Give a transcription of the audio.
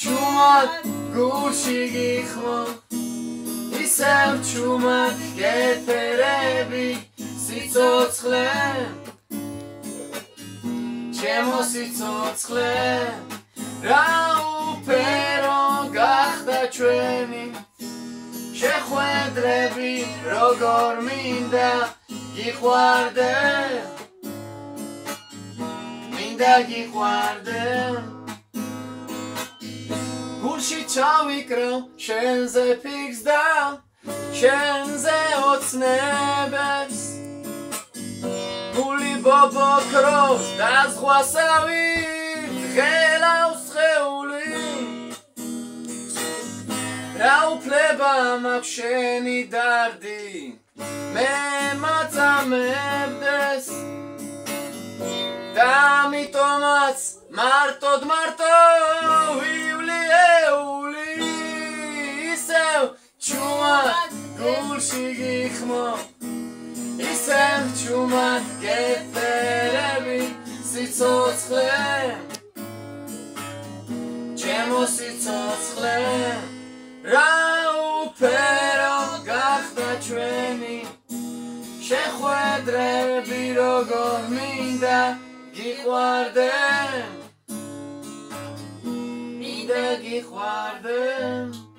ჩუმად გულში გიხმო. ისევ ჩუმად გეფერები სიცოცხლე ჩემო სიცოცხლე რა უფერო გახდა ჩვენი? შეხვედრები როგორ მინდა გიყვარდე? მინდა გიყვარდე გულში ჩავიკრო შენზე ფიქს შენზე ოცნებებს. გული ბობოქროს და ზღვასავი ღელავს ხეული. რა უფლება მაქვს შენი დარდი? მე მაწამებდეს და ამიტომაც მარტოდ მარტო ვივლიეული გულში გიხმო. ისევ ჩუმად გეფერები სიცოცხლე. ჩემო სიცოცხლე რა უფერო გახდა ჩვენი? შეხვედრები როგორ მინდა გიყვარდე? მინდა გიყვარდე